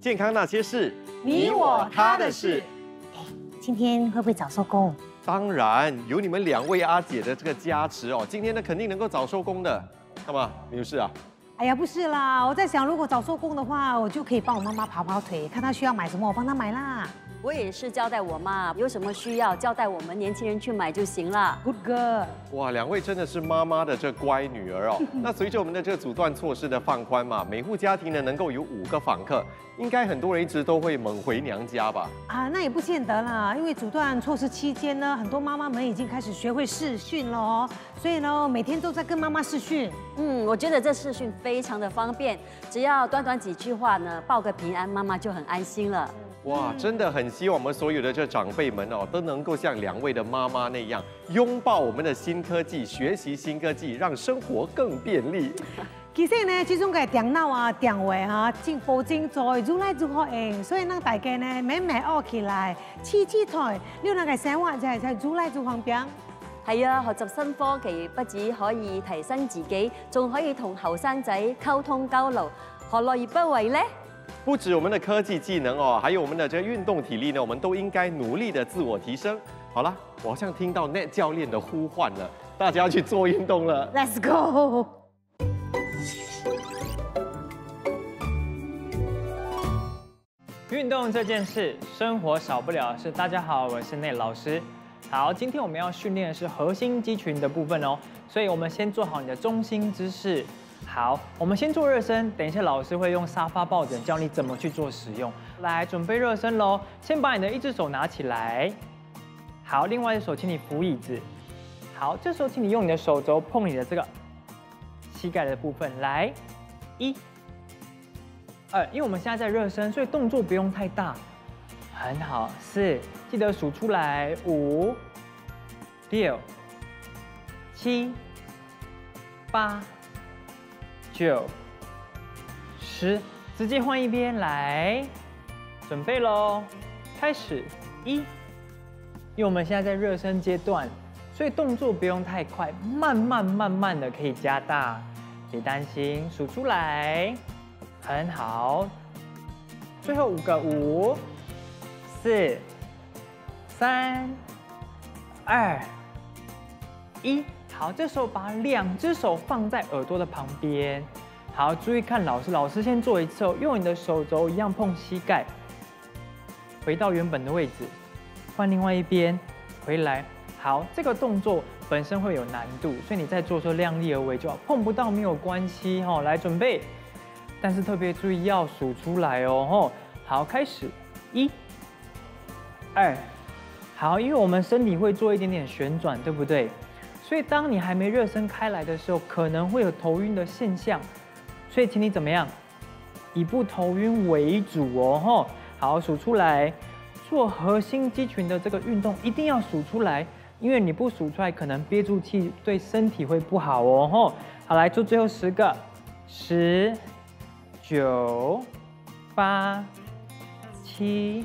健康那些事，你我他的事。今天会不会早收工？当然有你们两位阿姐的这个加持哦，今天呢肯定能够早收工的。干嘛？你有事啊？哎呀，不是啦，我在想，如果早收工的话，我就可以帮我妈妈跑跑腿，看她需要买什么，我帮她买啦。我也是交代我妈，有什么需要交代我们年轻人去买就行了。Good girl。哇，两位真的是妈妈的这乖女儿哦。那随着我们的这个阻断措施的放宽嘛，每户家庭呢能够有五个访客，应该很多人一直都会猛回娘家吧？啊，那也不见得啦，因为阻断措施期间呢，很多妈妈们已经开始学会视讯了哦，所以呢，每天都在跟妈妈视讯。嗯，我觉得这视讯非常的方便，只要短短几句话呢，报个平安，妈妈就很安心了。哇，真的很希望我们所有的这长辈们哦，都能够像两位的妈妈那样，拥抱我们的新科技，学习新科技，让生活更便利。其实呢，这种嘅电脑啊、电话啊，进步真在如来如好用，所以让大家呢，慢慢学起来，起起台，你那个生活就係就越来越方便。係啊，學習新科技不止可以提升自己，仲可以同後生仔溝通交流，何樂而不為呢？不止我们的科技技能哦，还有我们的这个运动体力呢，我们都应该努力的自我提升。好了，我好像听到 Net 教练的呼唤了，大家要去做运动了。Let's go。运动这件事，生活少不了是。大家好，我是 Net 老师。好，今天我们要训练的是核心肌群的部分哦，所以我们先做好你的中心姿势。好，我们先做热身，等一下老师会用沙发抱枕教你怎么去做使用。来，准备热身喽。先把你的一只手拿起来，好，另外一只手请你扶椅子。好，这时候请你用你的手肘碰你的这个膝盖的部分。来，一、二，因为我们现在在热身，所以动作不用太大。很好，四，记得数出来，五、六、七、八。九、十，直接换一边来，准备喽，开始一。因为我们现在在热身阶段，所以动作不用太快，慢慢慢慢的可以加大，别担心，数出来，很好。最后五个，五、四、三、二、一。好，这时候把两只手放在耳朵的旁边。好，注意看老师，老师先做一次哦，用你的手肘一样碰膝盖，回到原本的位置，换另外一边，回来。好，这个动作本身会有难度，所以你在做时候量力而为就好，碰不到没有关系哈。来准备，但是特别注意要数出来哦。吼，好，开始，一、二，好，因为我们身体会做一点点旋转，对不对？所以，当你还没热身开来的时候，可能会有头晕的现象。所以，请你怎么样？以不头晕为主哦，吼。好，数出来。做核心肌群的这个运动，一定要数出来，因为你不数出来，可能憋住气对身体会不好哦，吼。好，来做最后十个，十、九、八、七、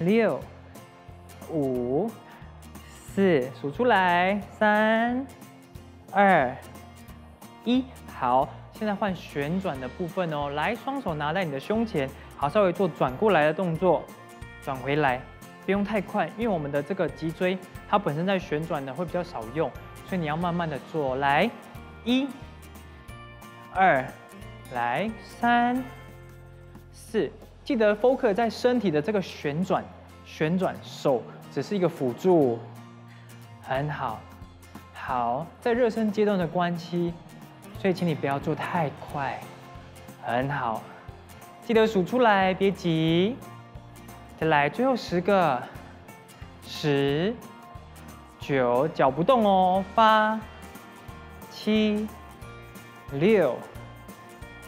六、五。四，数出来，三、二、一，好，现在换旋转的部分哦。来，双手拿在你的胸前，好，稍微做转过来的动作，转回来，不用太快，因为我们的这个脊椎它本身在旋转的会比较少用，所以你要慢慢的做。来，一、二，来，三、四，记得 focus 在身体的这个旋转，旋转，手只是一个辅助。很好，好，在热身阶段的关系，所以请你不要做太快。很好，记得数出来，别急。再来，最后十个，十、九，脚不动哦，八、七、六、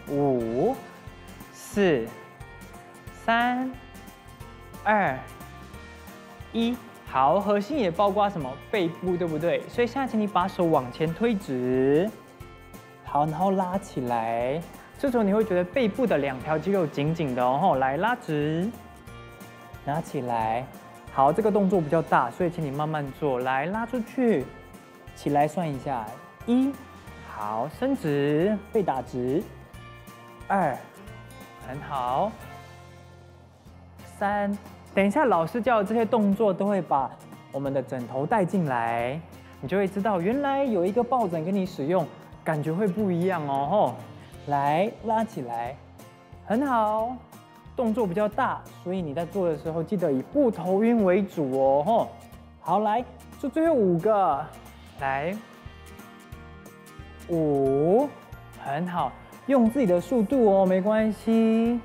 五、四、三、二、一。好，核心也包括什么背部，对不对？所以现在请你把手往前推直，好，然后拉起来。这时候你会觉得背部的两条肌肉紧紧的哦。来拉直，拿起来。好，这个动作比较大，所以请你慢慢做。来拉出去，起来算一下，一，好，伸直，背打直，二，很好，三。等一下，老师教的这些动作都会把我们的枕头带进来，你就会知道原来有一个抱枕给你使用，感觉会不一样哦。吼，来拉起来，很好。动作比较大，所以你在做的时候记得以不头晕为主哦。吼，好，来做最后五个，来五，很好，用自己的速度哦，没关系。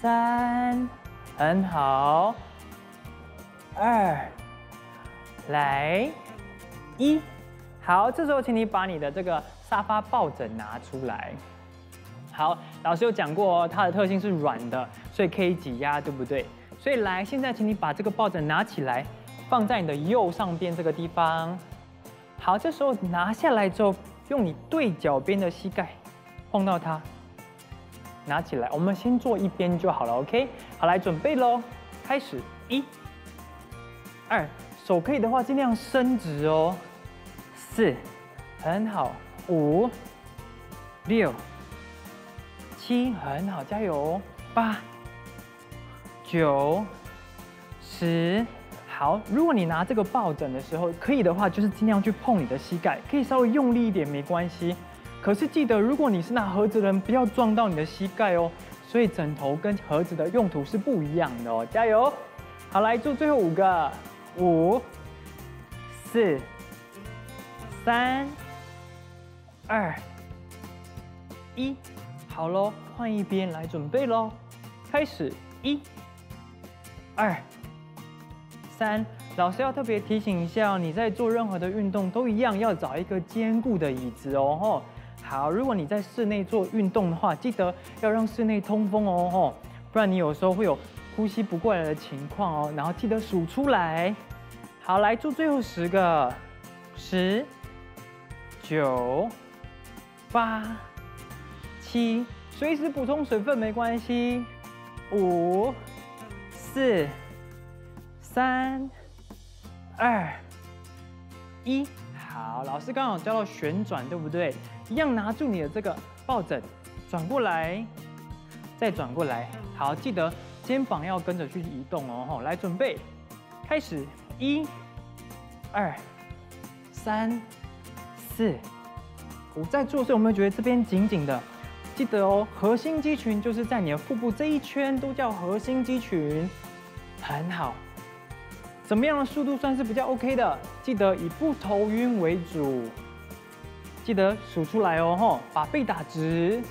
三，很好。二，来，一，好。这时候，请你把你的这个沙发抱枕拿出来。好，老师有讲过，它的特性是软的，所以可以挤压，对不对？所以来，现在请你把这个抱枕拿起来，放在你的右上边这个地方。好，这时候拿下来之后，用你对角边的膝盖晃到它。拿起来，我们先做一边就好了，OK？好，来准备喽，开始，一、二，手可以的话尽量伸直哦，四，很好，五、六、七，很好，加油哦，八、九、十，好。如果你拿这个抱枕的时候，可以的话就是尽量去碰你的膝盖，可以稍微用力一点，没关系。可是记得，如果你是拿盒子的人，不要撞到你的膝盖哦。所以枕头跟盒子的用途是不一样的哦。加油！好，来做最后五个，五、四、三、二、一，好喽，换一边来准备喽。开始，一、二、三。老师要特别提醒一下，你在做任何的运动都一样，要找一个坚固的椅子哦。吼。好，如果你在室内做运动的话，记得要让室内通风哦，吼，不然你有时候会有呼吸不过来的情况哦。然后记得数出来。好，来做最后十个，十、九、八、七，随时补充水分没关系。五、四、三、二、一。好，老师刚好教到旋转，对不对？一样拿住你的这个抱枕，转过来，再转过来。好，记得肩膀要跟着去移动哦。吼，来准备，开始，一、二、三、四、五。在做时，有没有觉得这边紧紧的？记得哦，核心肌群就是在你的腹部这一圈都叫核心肌群，很好。什么样的速度算是比较 OK 的？记得以不头晕为主。记得数出来哦，吼，把背打直，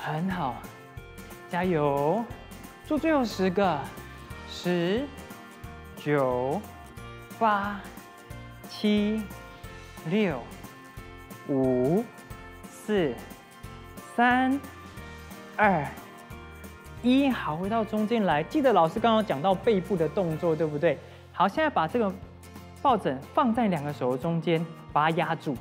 很好，加油，做最后十个，十、九、八、七、六、五、四、三、二。一好，回到中间来。记得老师刚刚讲到背部的动作，对不对？好，现在把这个抱枕放在两个手的中间，把它压住。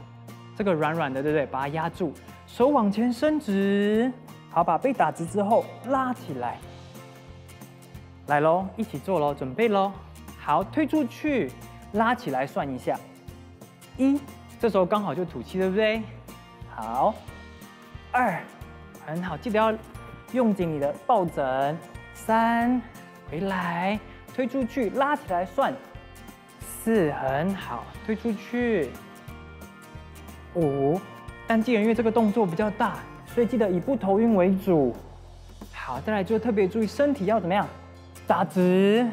这个软软的，对不对？把它压住，手往前伸直。好，把背打直之后拉起来。来喽，一起做喽，准备喽。好，推出去，拉起来，算一下。一，这时候刚好就吐气，对不对？好。二，很好，记得要。用紧你的抱枕，三，回来，推出去，拉起来算，四，很好，推出去，五，但记得因为这个动作比较大，所以记得以不头晕为主。好，再来就特别注意身体要怎么样，打直，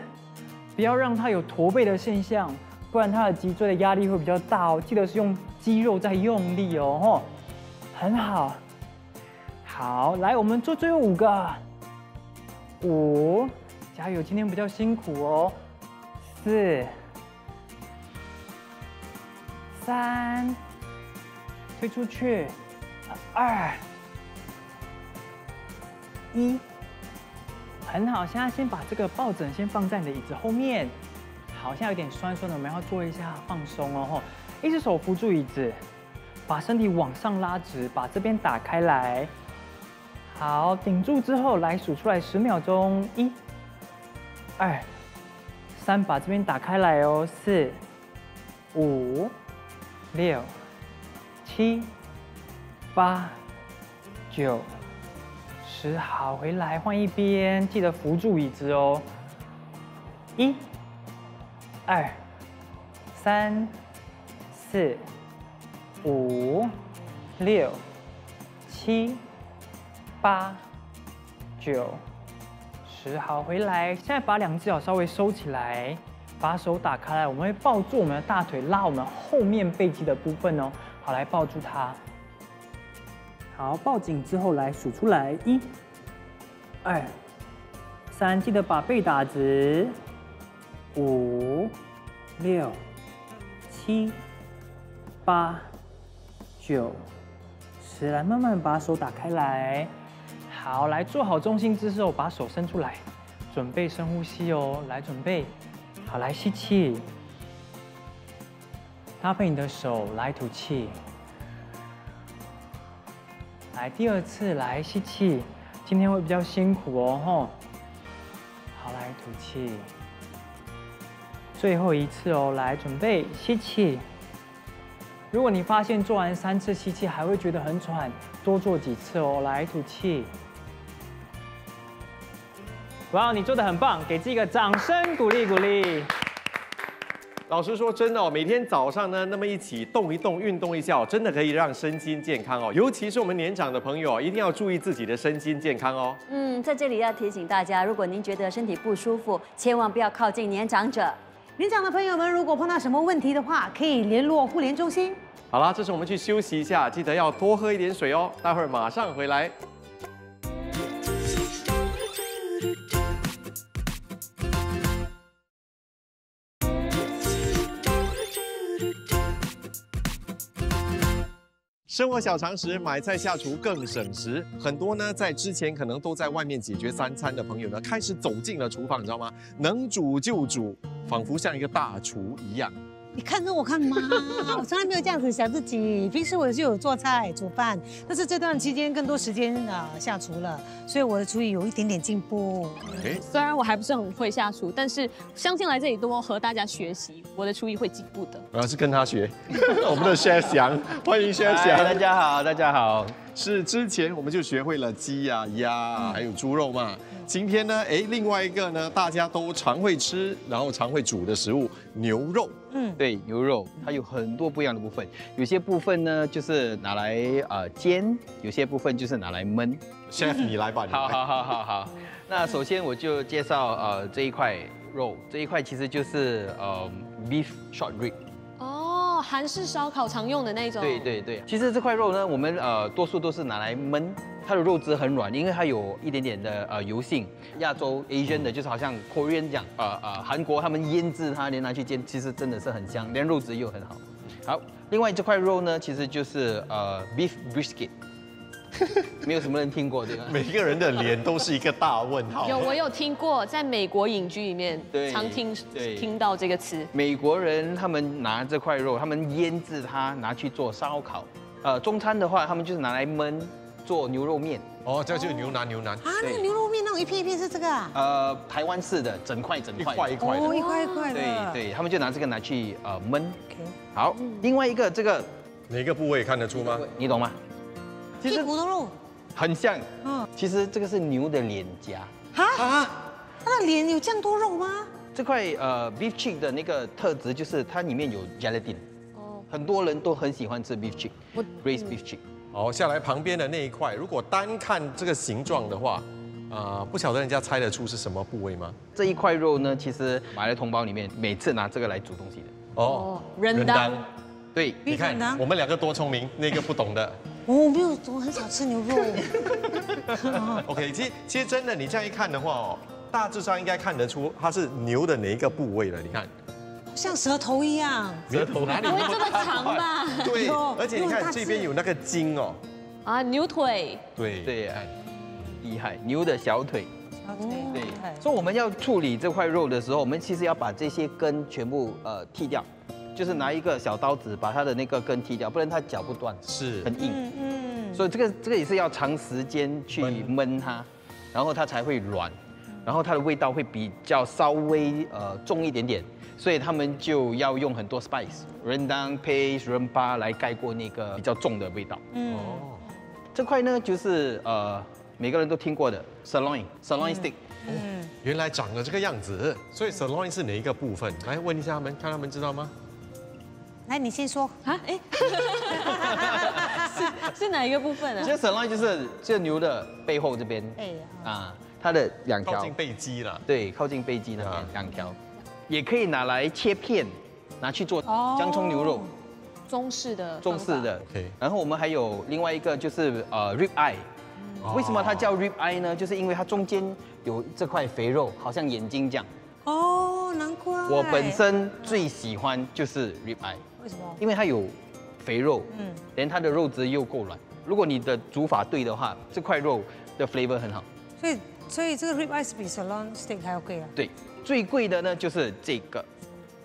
不要让它有驼背的现象，不然它的脊椎的压力会比较大哦。记得是用肌肉在用力哦，吼，很好。好，来，我们做最后五个，五，加油，今天比较辛苦哦。四，三，推出去，二，一，很好。现在先把这个抱枕先放在你的椅子后面。好，现在有点酸酸的，我们要做一下放松哦。一只手扶住椅子，把身体往上拉直，把这边打开来。好，顶住之后来数出来十秒钟，一、二、三，把这边打开来哦，四、五、六、七、八、九、十，好，回来换一边，记得扶住椅子哦。一、二、三、四、五、六、七、八、九、十，好，回来。现在把两只脚稍微收起来，把手打开来，我们会抱住我们的大腿，拉我们后面背肌的部分哦。好，来抱住它。好，抱紧之后来数出来，一、二、三，记得把背打直。五、六、七、八、九、十，来慢慢把手打开来。好，来做好中心姿势后，把手伸出来，准备深呼吸哦。来，准备，好，来吸气，搭配你的手来吐气。来，第二次来吸气，今天会比较辛苦哦，吼。好，来吐气。最后一次哦，来准备吸气。如果你发现做完三次吸气还会觉得很喘，多做几次哦。来吐气。哇，你做的很棒，给自己一个掌声鼓励鼓励。老实说，真的哦，每天早上呢，那么一起动一动，运动一下，真的可以让身心健康哦。尤其是我们年长的朋友，一定要注意自己的身心健康哦。嗯，在这里要提醒大家，如果您觉得身体不舒服，千万不要靠近年长者。年长的朋友们，如果碰到什么问题的话，可以联络互联中心。好啦，这时我们去休息一下，记得要多喝一点水哦。待会儿马上回来。生活小常识，买菜下厨更省时。很多呢，在之前可能都在外面解决三餐的朋友呢，开始走进了厨房，你知道吗？能煮就煮，仿佛像一个大厨一样。你看着我看吗？我从来没有这样子想自己。平时我就有做菜煮饭，但是这段期间更多时间啊下厨了，所以我的厨艺有一点点进步。虽然我还不是很会下厨，但是相信来这里多和大家学习，我的厨艺会进步的。我要是跟他学，我们的 chef 杨，欢迎 chef 嗨，大家好，大家好。是之前我们就学会了鸡呀、鸭啊，还有猪肉嘛。今天呢，哎，另外一个呢，大家都常会吃，然后常会煮的食物——牛肉。嗯，对，牛肉它有很多不一样的部分，有些部分呢就是拿来呃煎，有些部分就是拿来焖。chef 你来吧，你来好好好好好。那首先我就介绍呃这一块肉，这一块其实就是呃 beef short rib。哦，韩式烧烤常用的那种。对对对，其实这块肉呢，我们呃多数都是拿来焖，它的肉质很软，因为它有一点点的呃油性。亚洲 Asian 的就是好像 Korean 这样，呃呃韩国他们腌制它，连拿去煎，其实真的是很香，连肉质又很好。好，另外这块肉呢，其实就是呃 beef brisket，没有什么人听过这个。每个人的脸都是一个大问号。有我有听过，在美国影剧里面常听对听到这个词。美国人他们拿这块肉，他们腌制它，拿去做烧烤。呃，中餐的话，他们就是拿来焖做牛肉面。哦，这就是牛腩，牛腩，啊，那个牛肉面那种一片一片是这个啊？呃，台湾式的整块整块一块。一块的。哦，一块一块的。对对，他们就拿这个拿去呃焖。OK。好，另外一个这个哪个部位看得出吗？你懂吗？屁股的肉。很像，嗯。其实这个是牛的脸颊。啊？它的脸有这样多肉吗？这块呃 beef cheek 的那个特质就是它里面有 gelatin，哦，很多人都很喜欢吃 beef cheek，braised beef cheek。好，下来旁边的那一块，如果单看这个形状的话，啊，不晓得人家猜得出是什么部位吗？这一块肉呢，其实马来同胞里面每次拿这个来煮东西的。哦，人当。对，你看我们两个多聪明，那个不懂的。我没有，我很少吃牛肉。OK，其实其实真的，你这样一看的话哦，大致上应该看得出它是牛的哪一个部位了。你看，像舌头一样。舌头哪里不会这么长吧？对，而且你看这边有那个筋哦。啊，牛腿。对对，哎，厉害，牛的小腿。对对，所以我们要处理这块肉的时候，我们其实要把这些根全部呃剃掉，就是拿一个小刀子把它的那个根剃掉，不然它绞不断，是很硬。嗯嗯。所以这个这个也是要长时间去焖它，然后它才会软，然后它的味道会比较稍微呃重一点点，所以他们就要用很多 spice，rendang、paste、rempah 来盖过那个比较重的味道。嗯。哦，这块呢就是呃每个人都听过的 sirloin sirloin steak。原来长了这个样子，所以 sirloin 是哪一个部分？来问一下他们，看他们知道吗？来，你先说。啊，哎，是是哪一个部分啊？其实 sirloin 就是这牛的背后这边哎，啊，它的两条靠近，背肌了。对，靠近背肌那啊边两条，也可以拿来切片，拿去做哦姜葱牛肉，中式的中式的。OK，然后我们还有另外一个就是呃 rib eye，为什么它叫 rib eye 呢？就是因为它中间有这块肥肉，好像眼睛这样。哦，难怪。我本身最喜欢就是 rib eye，为什么？因为它有肥肉，嗯嗯，连它的肉质又够软。如果你的煮法对的话，这块肉的 flavor 很好。所以所以这个 rib eye 是比 sirloin steak 还要贵啊。对，最贵的呢就是这个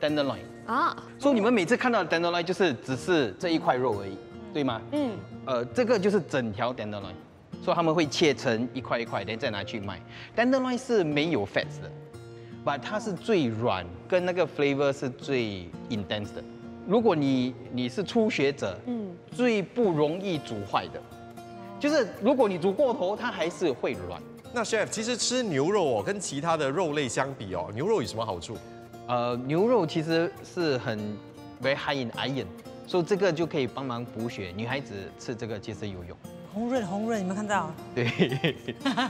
tenderloin。啊，所以你们每次看到的 tenderloin 就是只是这一块肉而已，对吗？嗯，呃，这个就是整条 tenderloin，所以他们会切成一块一块，然后再拿去卖。tenderloin 是没有 fats 的，but 它是最软，跟那个 flavor 是最 intense 的。如果你你是初学者，嗯，最不容易煮坏的，就是如果你煮过头，它还是会软。那 chef，其实吃牛肉哦，跟其他的肉类相比哦，牛肉有什么好处？呃，牛肉其实是很 very high in iron，所以这个就可以帮忙补血。女孩子吃这个其实有用。红润红润，你们看到？对，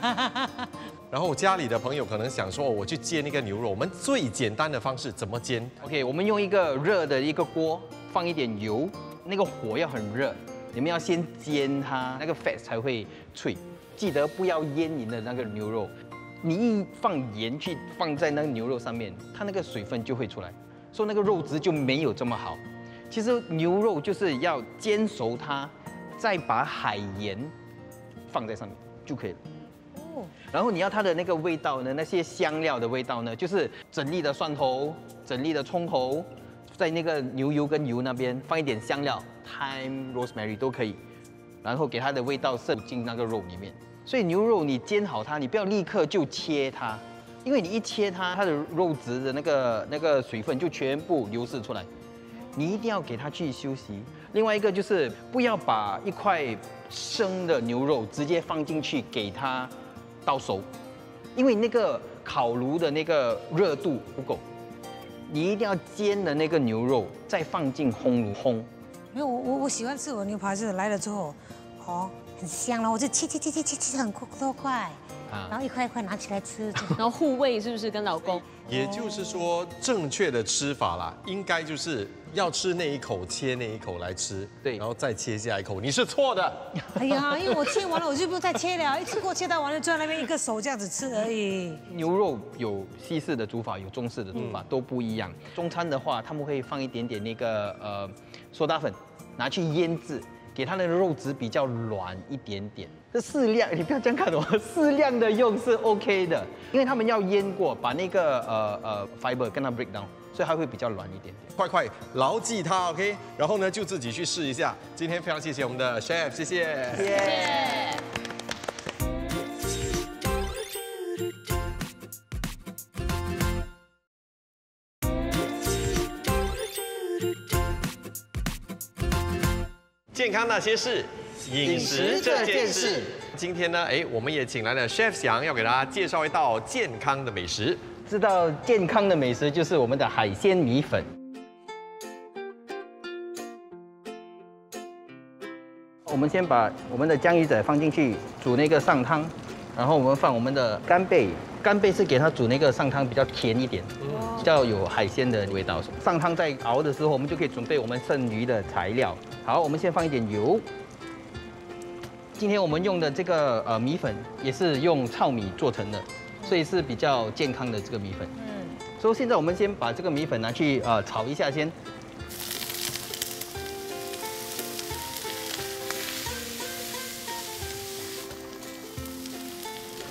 然后家里的朋友可能想说，哦我去煎那个牛肉，我们最简单的方式怎么煎？OK，我们用一个热的一个锅，放一点油，那个火要很热，你们要先煎它，那个 fat 才会脆。记得不要腌你的那个牛肉，你一放盐去放在那个牛肉上面，它那个水分就会出来，所以那个肉质就没有这么好。其实牛肉就是要煎熟它，再把海盐放在上面就可以了。哦，然后你要它的那个味道呢，那些香料的味道呢，就是整粒的蒜头、整粒的葱头，在那个牛油跟油那边放一点香料，thyme、rosemary 都可以，然后给它的味道渗进那个肉里面。所以牛肉你煎好它，你不要立刻就切它，因为你一切它，它的肉质的那个那个水分就全部流失出来。你一定要给它去休息。另外一个就是不要把一块生的牛肉直接放进去给它到熟，因为那个烤炉的那个热度不够。你一定要煎的那个牛肉再放进烘炉烘。没有我我我喜欢吃我牛排是来了之后，哦，很香了，我就切切切切切切很快多块，啊然后一块一块拿起来吃。然后护卫是不是跟老公？也就是说，正确的吃法啦，应该就是要吃那一口切那一口来吃，对然后再切下一口，你是错的。哎呀，因为我切完了，我就不用再切了，一次过切到完了，就在那边一个手这样子吃而已。牛肉有西式的煮法，有中式的煮法，都不一样。中餐的话，他们会放一点点那个呃苏打粉，拿去腌制，给它的肉质比较软一点点。这适量，你不要这样看我，适量的用是 OK 的，因为他们要腌过，把那个呃呃 fiber 跟它 break down，所以它会比较软一点点。快快牢记它，OK？然后呢，就自己去试一下。今天非常谢谢我们的 chef，谢谢。健康那些事，饮食这件事。今天呢，哎，我们也请来了 chef 翔，要给大家介绍一道健康的美食。知道健康的美食就是我们的海鲜米粉。我们先把我们的江鱼仔放进去煮那个上汤，然后我们放我们的干贝，干贝是给它煮那个上汤比较甜一点，比较有海鲜的味道。上汤在熬的时候，我们就可以准备我们剩余的材料。好，我们先放一点油。今天我们用的这个呃米粉也是用糙米做成的，所以是比较健康的这个米粉。嗯，所以现在我们先把这个米粉拿去呃炒一下先。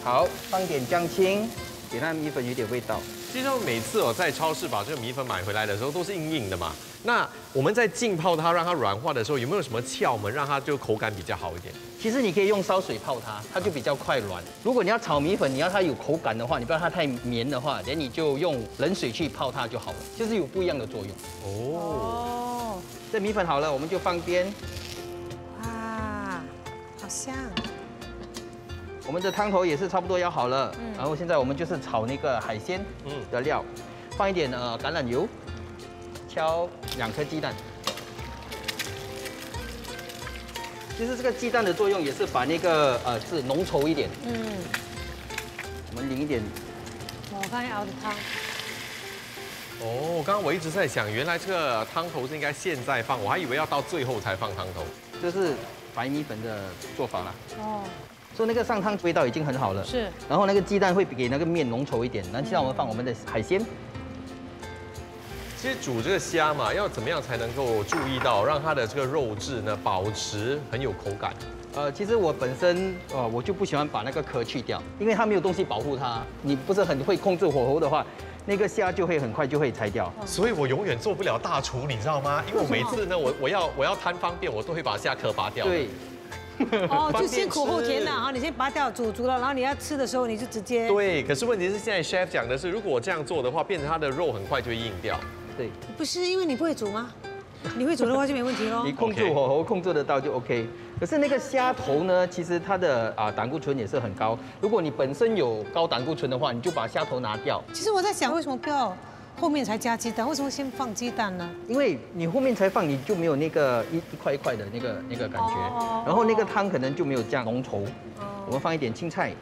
好，放一点姜青，给它米粉有点味道。其实我每次我在超市把这个米粉买回来的时候，都是硬硬的嘛。那我们在浸泡它，让它软化的时候，有没有什么窍门，让它就口感比较好一点？其实你可以用烧水泡它，它就比较快软。如果你要炒米粉，你要它有口感的话，你不要它太绵的话，连你就用冷水去泡它就好了，就是有不一样的作用。哦，哦，这米粉好了，我们就放边。哇，好香。我们的汤头也是差不多要好了，然后现在我们就是炒那个海鲜嗯的料，放一点呃橄榄油，敲两颗鸡蛋。其实这个鸡蛋的作用也是把那个呃是浓稠一点，嗯，我们淋一点。我刚才熬的汤，哦，刚刚我一直在想，原来这个汤头是应该现在放，我还以为要到最后才放汤头。这是白米粉的做法啦。哦，所以那个上汤味道已经很好了，是，然后那个鸡蛋会给那个面浓稠一点，然后现在我们放我们的海鲜，其实煮这个虾嘛，要怎么样才能够注意到让它的这个肉质呢保持很有口感？呃，其实我本身呃我就不喜欢把那个壳去掉，因为它没有东西保护它，你不是很会控制火候的话，那个虾就会很快就会拆掉。所以我永远做不了大厨，你知道吗？因为我每次呢，我我要我要贪方便，我都会把虾壳拔掉。对，哦，就先苦后甜吃的哈，你先拔掉煮足了，然后你要吃的时候你就直接，对，可是问题是现在 chef 讲的是，如果我这样做的话，变成它的肉很快就会硬掉。对，不是因为你不会煮吗？你会煮的话就没问题喽 你。控制火候控制得到就 OK。可是那个虾头呢，其实它的啊胆固醇也是很高，如果你本身有高胆固醇的话，你就把虾头拿掉。其实我在想，为什么不要后面才加鸡蛋？为什么先放鸡蛋呢？因为你后面才放，你就没有那个一一块一块的那个那个感觉，哦然后那个汤可能就没有这样浓稠。我们放一点青菜，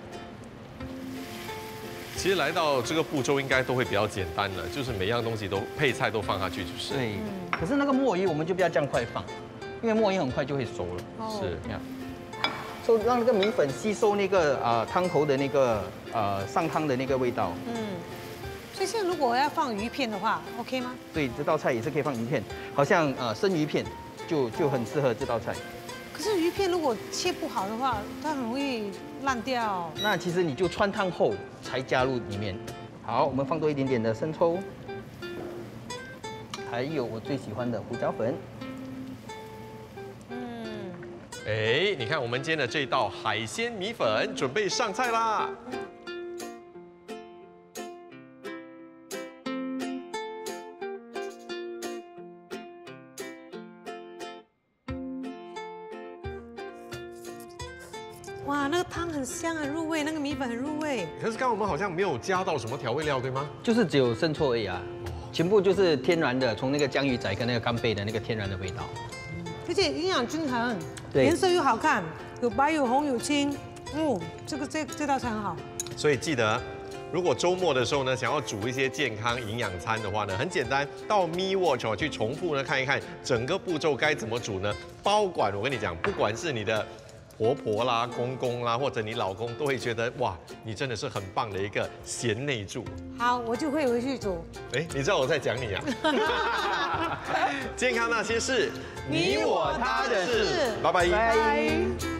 其实来到这个步骤应该都会比较简单了，就是每样东西都配菜都放下去就是。对。可是那个墨鱼我们就不要这样快放，因为墨鱼很快就会熟了。是。这样，所以让那个米粉吸收那个啊汤头的那个呃上汤的那个味道。嗯，所以现在如果我要放鱼片的话，OK 吗？对，这道菜也是可以放鱼片，好像呃生鱼片就就很适合这道菜。可是鱼片如果切不好的话，它很容易烂掉。那其实你就穿烫后才加入里面。好，我们放多一点点的生抽，还有我最喜欢的胡椒粉。嗯，哎，你看我们今天的这道海鲜米粉准备上菜啦。哇，那个汤很香，很入味，那个米粉很入味。可是刚刚我们好像没有加到什么调味料，对吗？就是只有生抽而已啊，全部就是天然的，从那个江鱼仔跟那个干贝的那个天然的味道。而且营养均衡，对颜色又好看，有白有红有青。嗯，这个这这道菜很好。所以记得，如果周末的时候呢，想要煮一些健康营养餐的话呢，很简单，到 Me Watch 哦去重复呢看一看整个步骤该怎么煮呢？包管我跟你讲，不管是你的婆婆啦、公公啦，或者你老公，都会觉得哇，你真的是很棒的一个贤内助。好，我就会回去煮。哎，你知道我在讲你啊？健康那些事，你我他的事拜拜。拜。